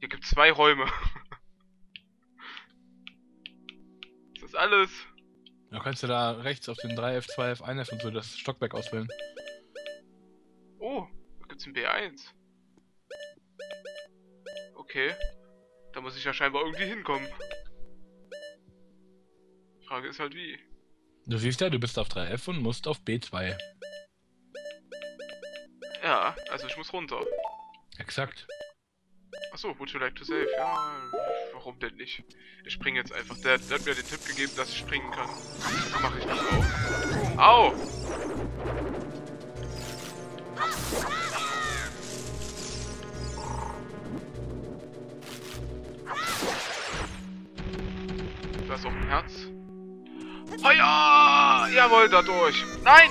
Hier gibt es zwei Räume. ist das alles? Da kannst du da rechts auf den 3F, 2F, 1F und so das Stockwerk auswählen. Oh, da gibt's ein B1. Okay. Da muss ich ja scheinbar irgendwie hinkommen. Frage ist halt wie. Du siehst ja, du bist auf 3F und musst auf B2. Ja, also ich muss runter. Exakt. Achso, would you like to save? Ja, warum denn nicht? Ich springe jetzt einfach. Der, der, hat mir den Tipp gegeben, dass ich springen kann. Dann mache ich das auch. Au! Da ist auch ein Herz. Feuer! Jawohl, dadurch. Nein!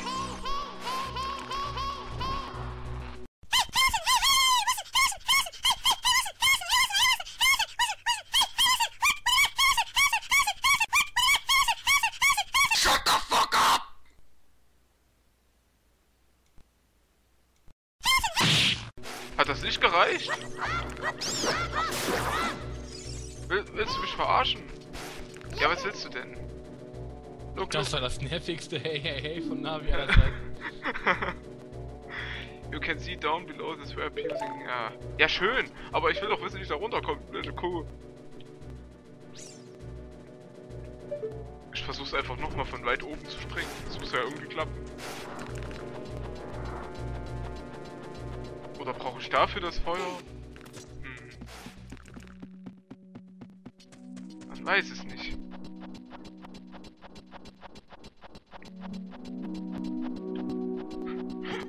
Gereicht? Will, willst du mich verarschen? Ja, was willst du denn? Look, Das war das nervigste Hey Hey Hey von Navi aller Zeiten. You can see down below this web using... Ja. ja, schön. Aber ich will doch wissen, wie ich da runterkomme. Blöde Kuh. Ich versuch's einfach nochmal von weit oben zu springen. Das muss ja irgendwie klappen. Oder brauche ich dafür das Feuer? Hm. Man weiß es nicht.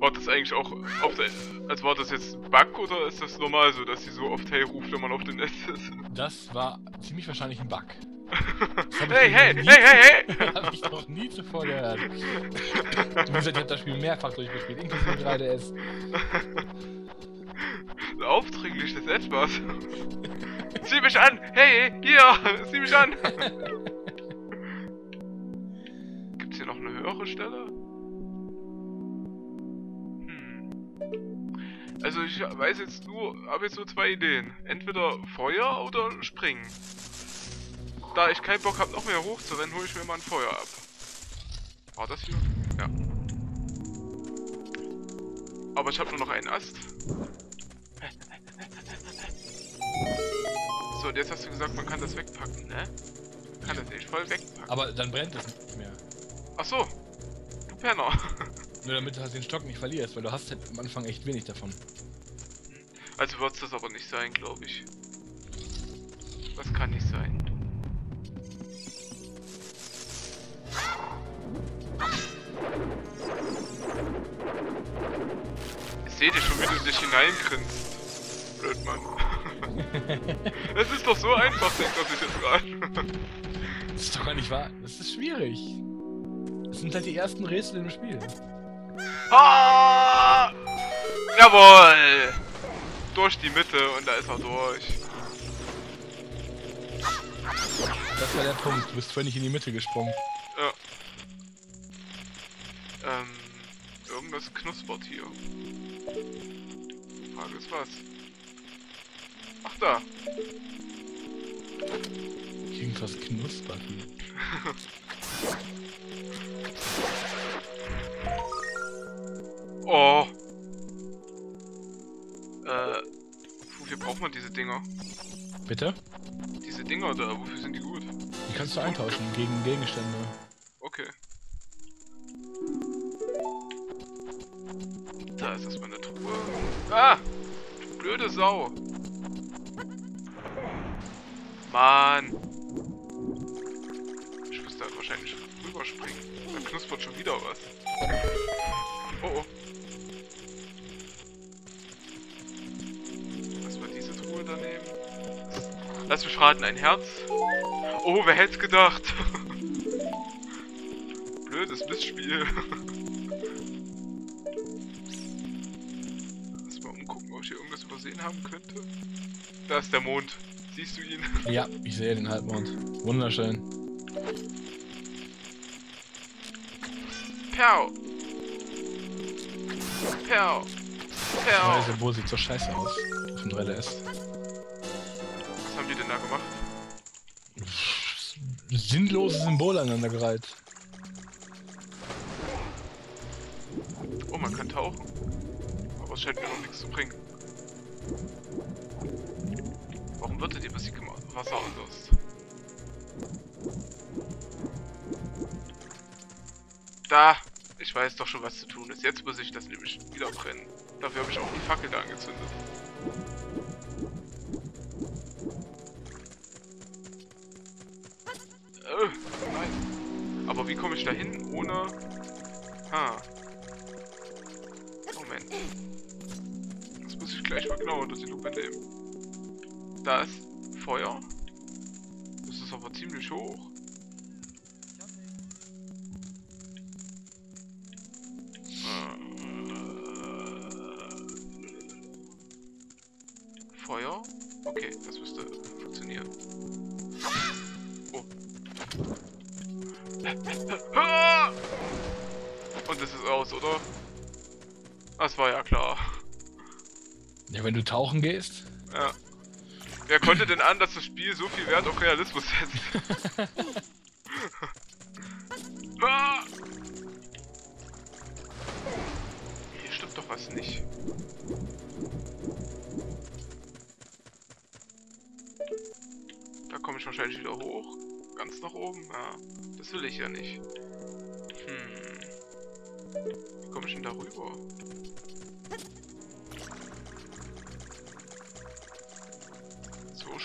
War das eigentlich auch auf der... Also war das jetzt ein Bug oder ist das normal so, dass sie so oft Hey ruft, wenn man auf dem Nest ist? Das war ziemlich wahrscheinlich ein Bug. hey, hey, hey, hey, hey! Hab ich noch nie zuvor gehört. Du musst ich hab das Spiel mehrfach durchgespielt, inklusive 3DS. Aufdringlich des Etwas. Sieh mich an! Hey, hier! Sieh mich an! Gibt's hier noch eine höhere Stelle? Hm. Also ich weiß jetzt nur, habe jetzt nur zwei Ideen. Entweder Feuer oder Springen. Da ich keinen Bock habe, noch mehr hochzurennen, hole ich mir mal ein Feuer ab. War das hier? Ja. Aber ich habe nur noch einen Ast. Und jetzt hast du gesagt, man kann das wegpacken, ne? Man kann das nicht voll wegpacken. Aber dann brennt es nicht mehr. Ach so. Du Penner. Nur damit du halt den Stock nicht verlierst, weil du hast halt am Anfang echt wenig davon. Also wird's das aber nicht sein, glaube ich. Das kann nicht sein. Ich sehe dich schon, wie du dich hineingrinst. Blöd, Mann. Es ist doch so einfach, denkt er sich jetzt rein. Das ist doch gar nicht wahr. Das ist schwierig. Das sind halt die ersten Rätsel im Spiel. Ah! Jawohl! Durch die Mitte und da ist er durch. Das war der Punkt. Du bist völlig in die Mitte gesprungen. Ja. Ähm, irgendwas knuspert hier. Frage ist was. Ach da. Irgendwas knuspert hier. Oh. Äh, wofür braucht man diese Dinger? Bitte? Diese Dinger da, wofür sind die gut? Die kannst du eintauschen gegen Gegenstände. Okay. Da ist erstmal eine Truhe. Ah! Du blöde Sau. Mann. Ich muss da wahrscheinlich rüberspringen. Da knuspert schon wieder was. Oh oh. Was war diese Truhe daneben? Lass mich raten, ein Herz. Oh, wer hätte gedacht? Blödes Missspiel. Lass mal umgucken, ob ich hier irgendwas übersehen haben könnte. Da ist der Mond. Siehst du ihn? Ja, ich sehe den Halbmond. Wunderschön. Perl. Perl. Perl. Diese Bo sieht so scheiße aus. Auf dem 3DS. da gemacht? Sinnlose Symbole aneinandergereiht. Oh, man kann tauchen. Aber es scheint mir noch nichts zu bringen. Warum wird denn die Musik im Wasser anders? Da! Ich weiß doch schon, was zu tun ist. Jetzt muss ich das nämlich wieder brennen. Dafür habe ich auch die Fackel da angezündet. Äh, nein. Aber wie komme ich da hin ohne... Ha. Moment. Das muss ich gleich mal genau unter die Lupe nehmen. Da ist Feuer. Das ist aber ziemlich hoch. Feuer? Okay, das müsste funktionieren. Oh. Und es ist aus, oder? Das war ja klar. Ja, wenn du tauchen gehst. Ja. Wer konnte denn an, dass das Spiel so viel Wert auf Realismus setzt? ah! Hier stimmt doch was nicht. Da komme ich wahrscheinlich wieder hoch. Ganz nach oben. Ja, das will ich ja nicht. Hm. Wie komme ich denn da rüber?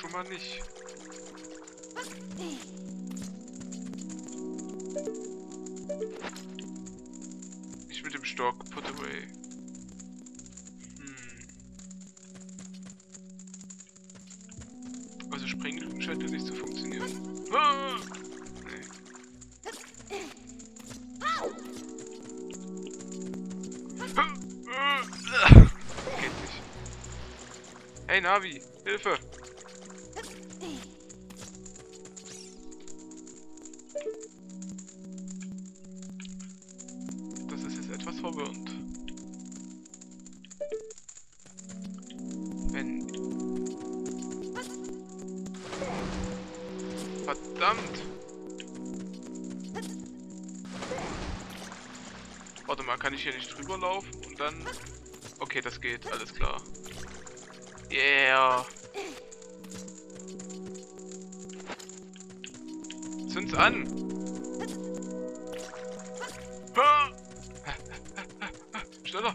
Schon mal nicht. Nicht mit dem Stock, put away. Hm. Also springen scheint ja nicht zu funktionieren. Ah! Nee. Geht nicht. Hey Navi, Hilfe! Etwas verwirrend. Wenn... Verdammt! Warte mal, kann ich hier nicht drüber laufen und dann... Okay, das geht, alles klar. Yeah! Zünd's an! Schneller!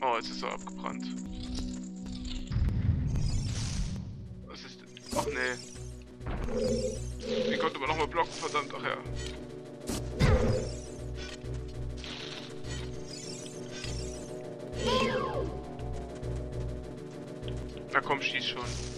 Oh, es ist so abgebrannt. Was ist denn? Ach nee. Wie konnte man nochmal blocken? Verdammt, ach ja. Na komm, schieß schon.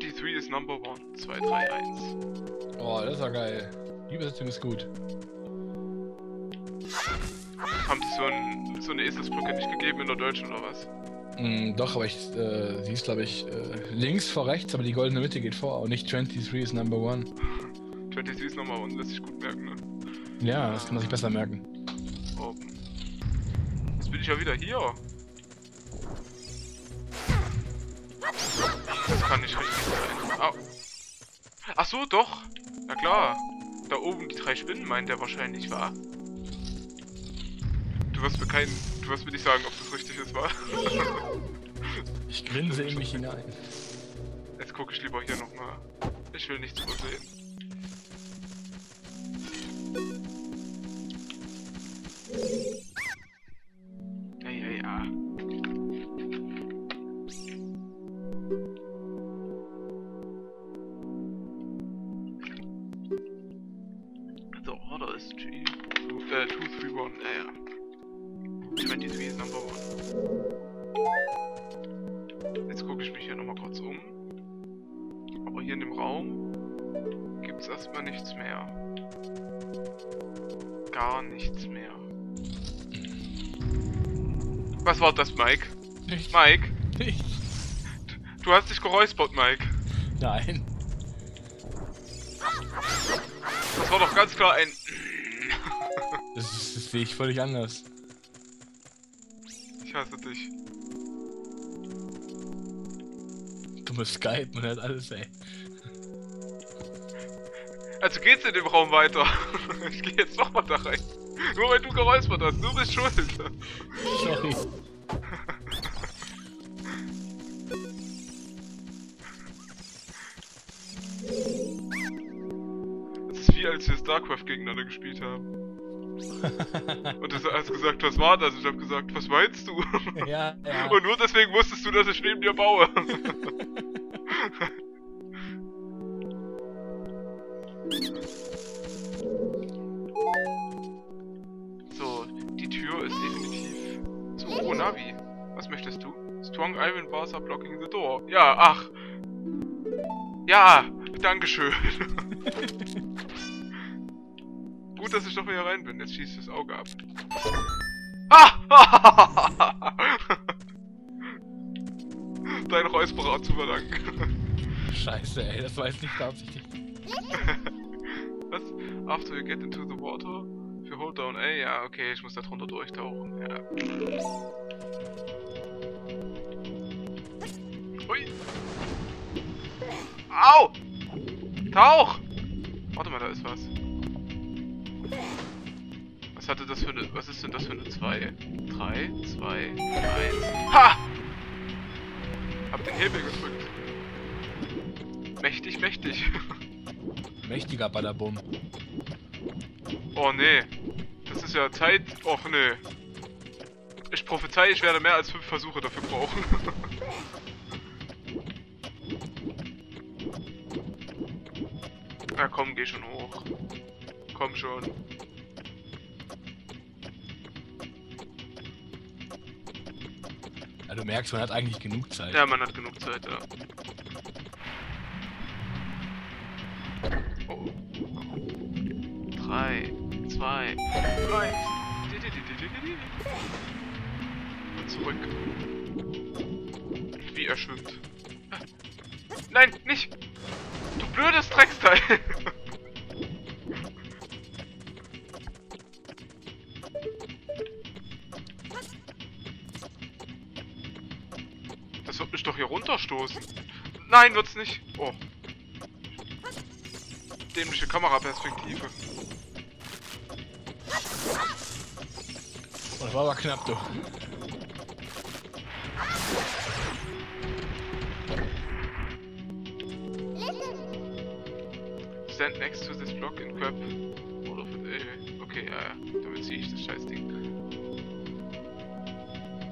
23 ist number 1. 2, 3, 1. Oh, das ist ja geil. Die Übersetzung ist gut. Haben die so, ein, so eine Eselsbrücke nicht gegeben in der Deutschen oder was? Mm, doch, aber ich, äh, sie ist, glaube ich, äh, links vor rechts, aber die goldene Mitte geht vor und nicht 23 ist number one. 23 ist number 1, lässt sich gut merken, ne? Ja, das kann man sich besser merken. Open. Jetzt bin ich ja wieder hier. Das kann nicht richtig sein. Au. Ach so, doch. Na klar. Da oben die drei Spinnen meint er wahrscheinlich, war. Du wirst mir kein, du wirst mir nicht sagen, ob das richtig ist, war. Ich grinse in mich hinein. Jetzt gucke ich lieber hier nochmal. Ich will nichts übersehen. Gar nichts mehr. Was war das, Mike? Nicht. Mike, Nicht. du hast dich geräuspert, Mike. Nein. Das war doch ganz klar ein... Das, ist, das sehe ich völlig anders. Ich hasse dich. Dummes Skype, man hört alles, ey. Also geht's in dem Raum weiter. Ich gehe jetzt nochmal da rein. Nur weil du geräuspert hast. Du bist schuld. Sorry. Das ist wie als wir StarCraft gegeneinander gespielt haben. Und du hast gesagt, was war das? Ich hab gesagt, was meinst du? ja, ja. Und nur deswegen wusstest du, dass ich neben dir baue. Are blocking the door. Ja, ach. Ja, Dankeschön. Gut, dass ich doch wieder rein bin. Jetzt schießt das Auge ab. Ah! Dein Räusperer zu verdanken. Scheiße, ey, das war jetzt nicht beabsichtigt. Was? After you get into the water, you hold down A, ja, okay, ich muss da drunter durchtauchen. Ja. Au! Tauch! Warte mal, da ist was. Was hatte das für eine. Was ist denn das für eine 2? 3, 2, 1. Ha! Hab den Hebel gedrückt. Mächtig, mächtig. Mächtiger Badabum. Oh nee. Das ist ja Zeit. Och nee. Ich prophezei, ich werde mehr als fünf Versuche dafür brauchen. ja komm, geh schon hoch. Komm schon. Ja, du merkst, man hat eigentlich genug Zeit. Ja, man hat genug Zeit, ja. Oh. Drei, zwei, eins. Und zurück. Wie er schwimmt. Nein, nicht! Du blödes Drecksteil! mich doch hier runterstoßen. Nein, wird's nicht. Oh. Dämliche Kameraperspektive. Das war aber knapp, du. Stand next to this block all of it. Äh, okay, ja, ja. Damit ziehe ich das Scheißding.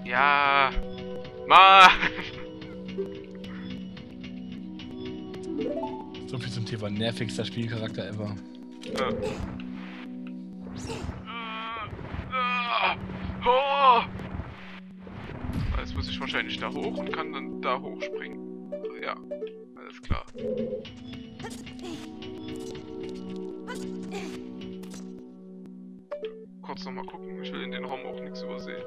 Ja. Mann! So viel zum Thema nervigster Spielcharakter ever. Ah, oh. Jetzt muss ich wahrscheinlich da hoch und kann dann da hochspringen. Ja, alles klar. Kurz nochmal gucken, ich will in den Raum auch nichts übersehen.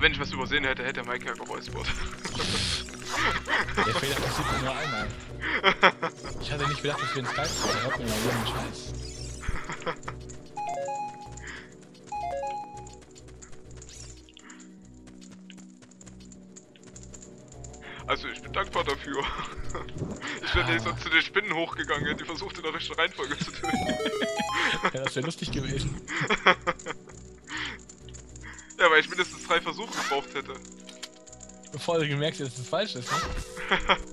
Wenn ich was übersehen hätte, hätte Mike ja geräuspert. Der Fehler passiert nur einmal. Ich hatte nicht gedacht, dass wir in Skype sind. Der hört mir mal jeden Scheiß. Also ich bin dankbar dafür. Ich wäre nicht so zu den Spinnen hochgegangen, die versucht in der richtigen Reihenfolge zu töten. Ja, das wäre lustig gewesen. Ich mindestens drei Versuche gebraucht hätte. Bevor du gemerkt hast, dass es falsch ist, ne?